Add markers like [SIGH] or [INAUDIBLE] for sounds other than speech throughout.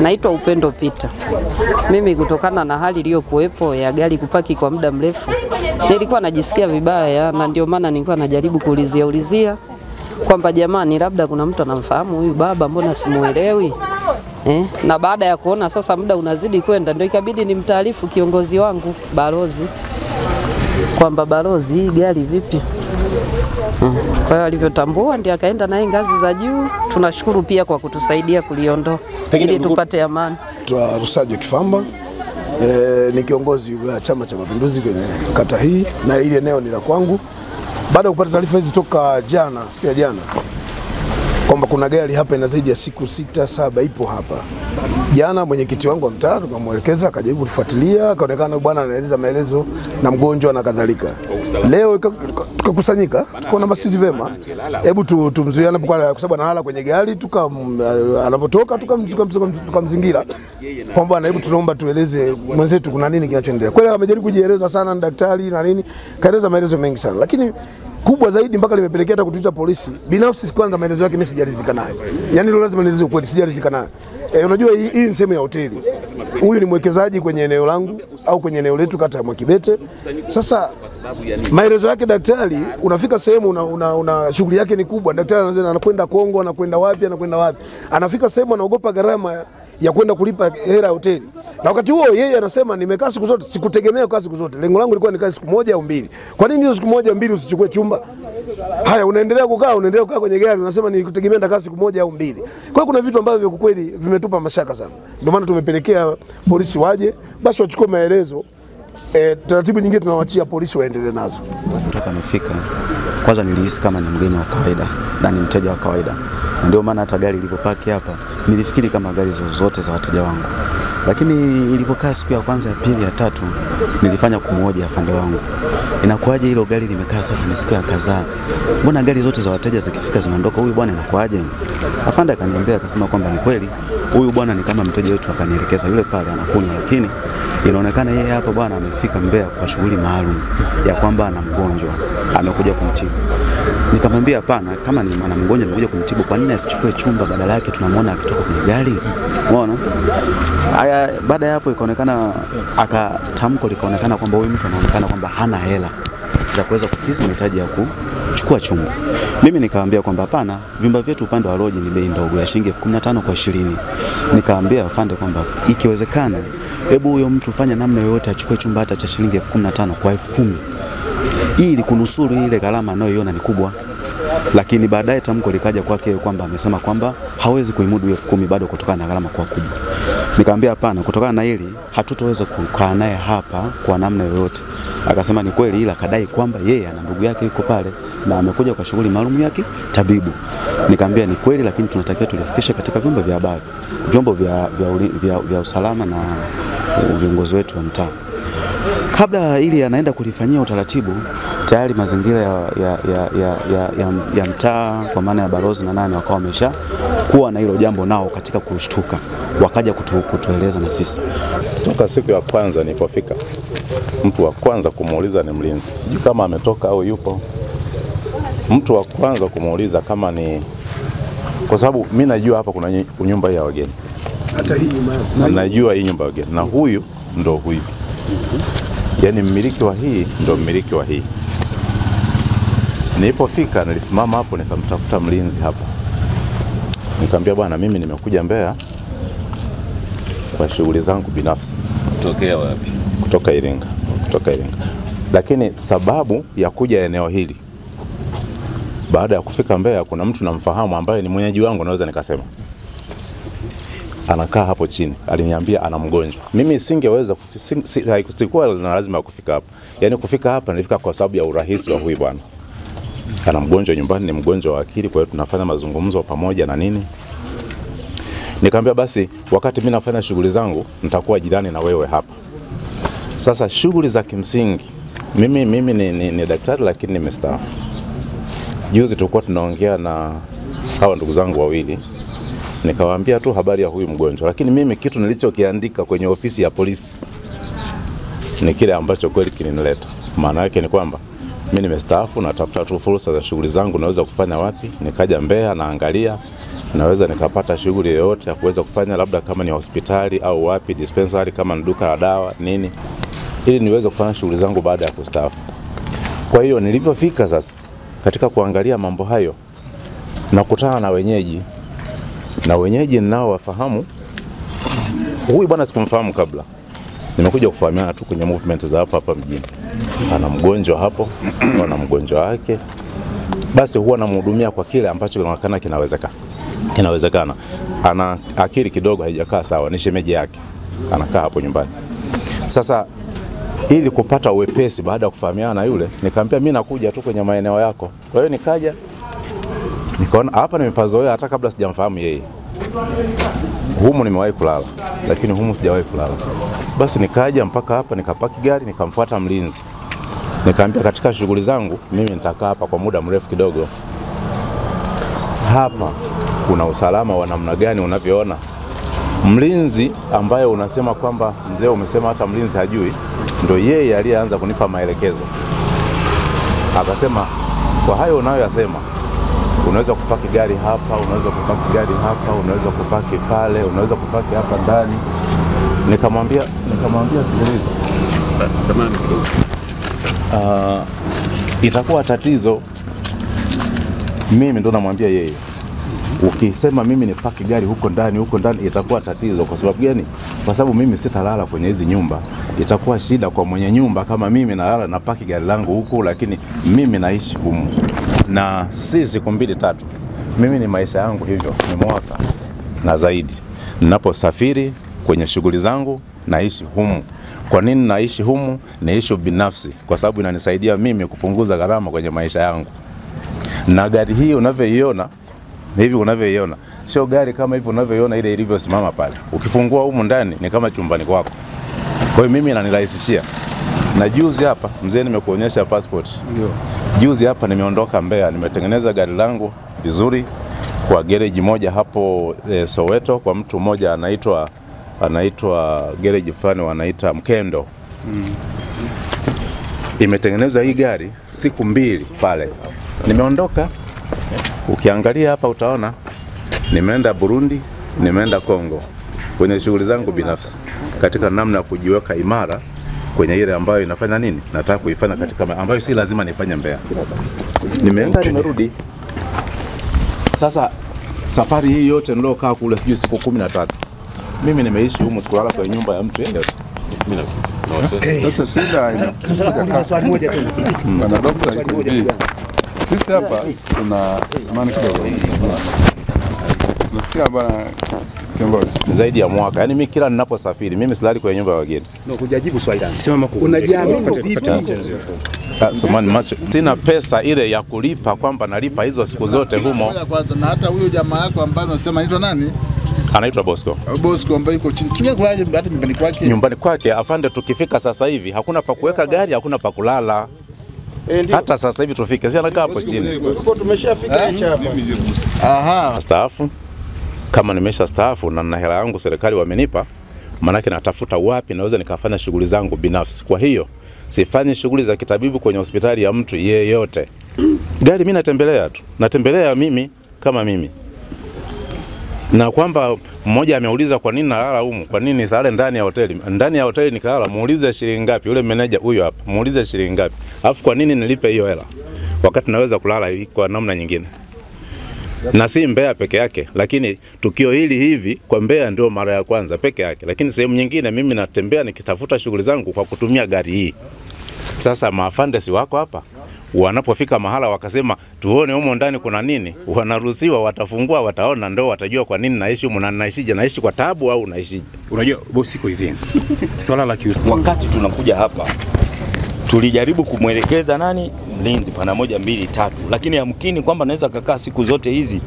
Naitwa Upendo Pita. Mimi kutokana na hali iliyokuwepo ya gari kupaki kwa muda mrefu, nilikuwa najisikia vibaya, na ndio maana nilikuwa najaribu kuulizia ulizia kwamba jamani, labda kuna mtu anamfahamu huyu baba, mbona simuelewi? Eh, na baada ya kuona sasa muda unazidi kwenda, ndio ikabidi nimtaarifu kiongozi wangu balozi kwamba balozi, hii gari vipi? Mm. Kwa hiyo alivyotambua ndio akaenda naye ngazi za juu. Tunashukuru pia kwa kutusaidia kuliondoa ili tupate amani. Rusajo Kifamba e, ni kiongozi wa Chama cha Mapinduzi kwenye kata hii na ile eneo ni la kwangu. Baada ya kupata taarifa hizi toka jana, siku ya jana kwamba kuna gari hapa ina zaidi ya siku sita saba ipo hapa. Jana mwenyekiti wangu wa mtaa tukamwelekeza, akajaribu kufuatilia, akaonekana bwana anaeleza maelezo na mgonjwa na kadhalika. Leo ika- tuka- tukakusanyika tukaona basi vema, hebu tu- tumzuie anapokuwa, kwa sababu analala kwenye gari, tuka anapotoka tukam- tukam- tukam- tukamzingira kwamba hebu tunaomba tueleze mwenzetu kuna nini kinachoendelea. Kweli amejaribu kujieleza sana, ni daktari na nini, kaeleza maelezo mengi sana, lakini kubwa zaidi mpaka limepelekea hata kutuita polisi. Binafsi kwanza maelezo yake mimi sijaridhika nayo, yani ndio lazima nieleze ukweli, sijaridhika nayo. E, unajua hii, hii ni sehemu ya hoteli. Huyu ni mwekezaji kwenye eneo langu au kwenye eneo letu kata ya Mwakibete. Sasa maelezo yake daktari, unafika sehemu una, una, una shughuli yake ni kubwa. Daktari anakwenda Kongo, anakwenda wapi, anakwenda wapi, anafika sehemu anaogopa gharama ya kwenda kulipa hela ya hoteli, na wakati huo yeye anasema nimekaa siku zote, sikutegemea kukaa siku zote, lengo langu lilikuwa nikae siku moja au mbili. Kwa nini hizo siku moja au mbili usichukue chumba? Haya, unaendelea kukaa, unaendelea kukaa kwenye gari, unasema nikutegemea ndakaa siku moja au mbili. Kwa hiyo kuna vitu ambavyo kwa kweli vimetupa mashaka sana, ndio maana tumepelekea polisi waje, basi wachukue maelezo. E, taratibu nyingine tunawachia polisi waendelee nazo. toka nifika kwanza nilihisi kama ni mgeni wa kawaida na ni mteja wa kawaida, ndio maana hata gari ilivyopaki hapa nilifikiri kama gari zozote za wateja wangu, lakini ilipokaa siku ya kwanza, ya pili, ya tatu nilifanya kumwoja afande wangu, inakuwaje hilo gari limekaa sasa ni siku ya kadhaa, mbona gari zote za wateja zikifika zinaondoka, huyu bwana inakuwaje? Afande akaniambia akasema kwamba ni kweli huyu bwana ni kama mteja wetu, akanielekeza yule pale anakunywa, lakini inaonekana yeye hapa bwana amefika Mbeya kwa shughuli maalum ya kwamba ana mgonjwa amekuja kumtibu. Nikamwambia hapana, kama ni ana mgonjwa amekuja kumtibu, kwa nini asichukue chumba badala yake tunamwona akitoka kwenye gari? Umeona? Haya, baada ya hapo ikaonekana akatamko likaonekana kwamba huyu mtu anaonekana kwamba hana hela za kuweza kukidhi mahitaji ya kuchukua chumba. Mimi nikaambia kwamba hapana, vyumba vyetu upande wa loji ni bei ndogo ya shilingi elfu kwa ishirini. Nikaambia afande kwamba ikiwezekana, hebu huyo mtu fanya namna yoyote achukue chumba hata cha shilingi elfu kwa elfu kumi ili kunusuru ile gharama anayoiona ni kubwa. Lakini baadaye tamko likaja kwake kwamba amesema kwamba hawezi kuimudu elfu kumi bado kutokana na gharama kwa kubwa. Nikamwambia hapana, kutokana na hili hatutoweza kukaa naye hapa kwa namna yoyote. Akasema ni kweli, ila akadai kwamba yeye ana ndugu yake yuko pale na amekuja kwa shughuli maalum yake tabibu. Nikamwambia ni kweli, lakini tunatakiwa tulifikishe katika vyombo vya habari, vyombo vya, vya, vya, vya usalama na viongozi wetu wa mtaa kabla ili anaenda kulifanyia utaratibu tayari mazingira ya, ya, ya, ya, ya, ya, ya mtaa kwa maana ya balozi na nani wakawa wamesha kuwa na hilo jambo nao katika kushtuka, wakaja kutu, kutueleza na sisi. Toka siku ya kwanza nilipofika, mtu wa kwanza kumuuliza ni mlinzi, sijui kama ametoka au yupo. Mtu wa kwanza kumuuliza kama ni, kwa sababu mi najua hapa kuna nyumba hii ya wageni, Hata hii nyumba najua hii nyumba ya wageni, na huyu ndo huyu, yaani mmiliki wa hii ndo mmiliki wa hii. Nilipofika nilisimama hapo nikamtafuta mlinzi hapa, nikamwambia bwana, mimi nimekuja Mbeya kwa shughuli zangu binafsi Kutokea wapi? kutoka Iringa, kutoka Iringa. Lakini sababu ya kuja eneo hili baada ya kufika Mbeya, kuna mtu namfahamu ambaye ni mwenyeji wangu, naweza nikasema anakaa hapo chini, aliniambia ana mgonjwa. Mimi singeweza sikuwa na lazima ya kufika hapa, yaani kufika hapa nilifika kwa sababu ya urahisi wa huyu bwana. Ana mgonjwa nyumbani, ni mgonjwa wa akili, kwa hiyo tunafanya mazungumzo pamoja na nini Nikamwambia basi, wakati mimi nafanya shughuli zangu nitakuwa jirani na wewe hapa. Sasa shughuli za kimsingi, mimi, mimi ni, ni, ni daktari lakini nimestaafu. Juzi tulikuwa tunaongea na hawa ndugu zangu wawili, nikawaambia tu habari ya huyu mgonjwa, lakini mimi kitu nilichokiandika kwenye ofisi ya polisi ni kile ambacho kweli kilinileta. Maana yake ni kwamba mimi nimestaafu, natafuta tu fursa za shughuli zangu naweza kufanya wapi. Nikaja Mbeya, naangalia naweza nikapata shughuli yoyote ya kuweza kufanya, labda kama ni hospitali au wapi, dispensary, kama ni duka la dawa nini, ili niweze kufanya shughuli zangu baada ya kustaafu. Kwa hiyo nilivyofika sasa katika kuangalia mambo hayo, nakutana na wenyeji na wenyeji nao wafahamu. Huyu bwana sikumfahamu kabla, nimekuja kufahamiana tu kwenye movement za hapa hapa mjini. Ana mgonjwa hapo, [CLEARS THROAT] ana mgonjwa wake, basi huwa namhudumia kwa kile ambacho kinaonekana kinawezekana kinawezekana. Ana akili kidogo haijakaa sawa, ni shemeji yake, anakaa hapo nyumbani. Sasa ili kupata uwepesi baada ya kufahamiana na yule, nikamwambia mimi nakuja tu kwenye maeneo yako. Kwa hiyo nikaja nikaona hapa nimepazoea hata kabla sijamfahamu yeye. Humu nimewahi kulala, lakini humu sijawahi kulala. Basi nikaja mpaka hapa, nikapaki gari, nikamfuata mlinzi, nikaambia katika shughuli zangu mimi nitakaa hapa kwa muda mrefu kidogo. Hapa kuna usalama wa namna gani unavyoona? Mlinzi ambaye unasema kwamba mzee, umesema hata mlinzi hajui, ndo yeye aliyeanza kunipa maelekezo, akasema kwa hayo unayoyasema unaweza kupaki gari hapa, unaweza kupaki gari hapa, unaweza kupaki pale, unaweza kupaki hapa ndani. Nikamwambia nikamwambia sikiliza, Samahani kidogo. uh, itakuwa tatizo. Mimi ndo namwambia yeye, ukisema mimi nipaki gari huko ndani huko ndani itakuwa tatizo. Kwa sababu gani? Kwa sababu mimi sitalala kwenye hizi nyumba, itakuwa shida kwa mwenye nyumba kama mimi nalala napaki gari langu huku, lakini mimi naishi humu na si siku mbili tatu. Mimi ni maisha yangu hivyo, ni mwaka na zaidi. Ninaposafiri kwenye shughuli zangu naishi humu. Kwa nini naishi humu? Naishi binafsi, kwa sababu inanisaidia mimi kupunguza gharama kwenye maisha yangu. Na gari hii unavyoiona hivi unavyoiona sio gari kama hivi unavyoiona ile ilivyosimama pale. Ukifungua humu ndani ni kama chumbani kwako. Kwa hiyo mimi inanirahisishia. Na juzi hapa mzee, nimekuonyesha passport. Juzi hapa nimeondoka Mbeya, nimetengeneza gari langu vizuri kwa gereji moja hapo e, Soweto kwa mtu mmoja anaitwa anaitwa gereji fulani wanaita Mkendo. mm. Imetengenezwa hii gari siku mbili pale, nimeondoka. Ukiangalia hapa utaona nimeenda Burundi, nimeenda Kongo kwenye shughuli zangu binafsi, katika namna ya kujiweka imara kwenye ile ambayo inafanya nini, nataka kuifanya katika ambayo si lazima nifanye Mbeya. Nimeenda nimerudi. Sasa safari hii yote nilokaa kule sijui siku kumi na tatu mimi nimeishi humu, sikulala kwenye nyumba ya mtu yeyote. Sasa shida inakuja swali moja tena. Bwana Dokta. Sisi hapa tuna samani kidogo. Nasikia bwana kiongozi. zaidi ya mwaka. Yaani mimi kila ninaposafiri mimi silali kwenye nyumba ya wageni. No, Hujajibu swali langu. Simama kwa. Unajiamini vipi? Sasa Samahani macho, sina pesa ile ya kulipa kwamba nalipa hizo siku zote humo. Kwanza, na hata huyo jamaa yako ambaye unasema anaitwa nani? Anaitwa Bosco. Bosco ambaye yuko chini. Tunge kulaje hata nyumbani kwake? Nyumbani kwake afande, tukifika sasa hivi hakuna pa kuweka gari, hakuna pa kulala. Hata sasa hivi tufike, si anakaa hapo chini. Tumeshafika hapa. Aha. Staafu kama nimesha staafu na na hela yangu serikali wamenipa, maanake natafuta wapi naweza nikafanya shughuli zangu binafsi. Kwa hiyo sifanyi shughuli za kitabibu kwenye hospitali ya mtu yeyote. Gari mimi natembelea tu, natembelea mimi kama mimi na kwamba mmoja ameuliza kwa nini nalala humu, kwa nini nisilale ndani ya hoteli? Ndani ya hoteli nikalala, muulize shilingi ngapi? Yule meneja huyo hapa, muulize shilingi ngapi, alafu kwa nini nilipe hiyo hela wakati naweza kulala kwa namna nyingine? Na si Mbeya peke yake, lakini tukio hili hivi kwa Mbeya ndio mara ya kwanza peke yake, lakini sehemu nyingine mimi natembea nikitafuta shughuli zangu kwa kutumia gari hii. Sasa maafande si wako hapa, wanapofika mahala wakasema tuone humo ndani kuna nini, wanaruhusiwa, watafungua, wataona, ndo watajua kwa nini naishi humo na naishije, naishi kwa tabu au naishije. Unajua bosi, iko hivi. Swala la kiusalama, wakati tunakuja hapa tulijaribu kumwelekeza nani mlinzi pana moja mbili tatu, lakini yamkini kwamba anaweza kakaa siku zote hizi,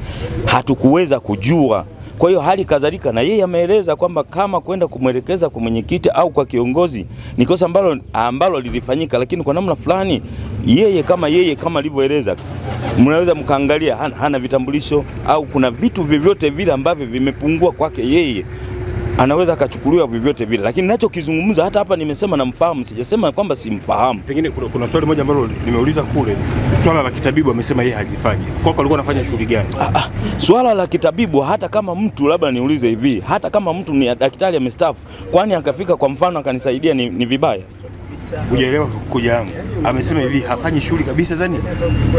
hatukuweza kujua. Kwa hiyo hali kadhalika na yeye ameeleza kwamba kama kwenda kumwelekeza kwa mwenyekiti au kwa kiongozi ni kosa ambalo, ambalo lilifanyika, lakini kwa namna fulani yeye kama yeye kama alivyoeleza, mnaweza mkaangalia hana, hana vitambulisho au kuna vitu vyovyote vile ambavyo vimepungua kwake yeye anaweza akachukuliwa vyovyote vile, lakini ninachokizungumza hata hapa nimesema namfahamu, sijasema kwamba simfahamu. Pengine kuna, kuna swali moja ambalo nimeuliza kule, swala la kitabibu amesema yeye hazifanyi. Kwako alikuwa anafanya shughuli gani? Ah, ah, swala la kitabibu, hata kama mtu labda niulize hivi, hata kama mtu ni daktari amestaafu, kwani akafika kwa mfano akanisaidia ni, ni vibaya? Hujaelewa kuja yangu. Amesema hivi hafanyi shughuli kabisa zani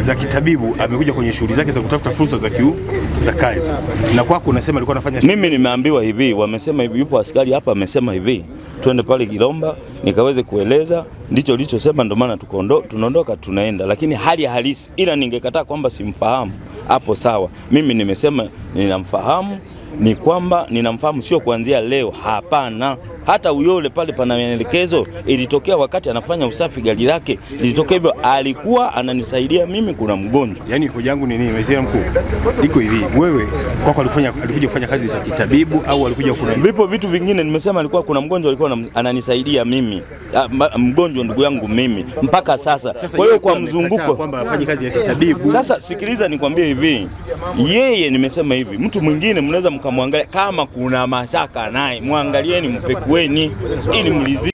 za kitabibu, amekuja kwenye shughuli zake za kutafuta fursa za kiu za kazi. Na kwako unasema alikuwa anafanya Mimi nimeambiwa hivi, wamesema hivi, yupo askari hapa amesema hivi, twende pale Kilomba nikaweze kueleza, ndicho lichosema, ndio maana tunaondoka tunaenda, lakini hali halisi, ila ningekataa kwamba simfahamu, hapo sawa. Mimi nimesema ninamfahamu, ni kwamba ninamfahamu, sio kuanzia leo, hapana. Hata uyole pale pana maelekezo, ilitokea wakati anafanya usafi gari lake, lilitokea hivyo, alikuwa ananisaidia mimi, kuna mgonjwa Yani hoja yangu ni nini, mzee mkuu? Iko hivi, wewe kwako alifanya alikuja kufanya kazi za kitabibu au alikuja kuna Vipo vitu vingine nimesema, alikuwa kuna mgonjwa alikuwa ananisaidia mimi, mgonjwa ndugu yangu mimi mpaka sasa. Sasa Kwa hiyo kwa mzunguko kwamba afanye kazi ya kitabibu. sasa, sikiliza nikwambie hivi, yeye nimesema hivi, mtu mwingine mnaweza mkamwangalia kama kuna mashaka naye, mwangalieni, mpekueni ili mlizi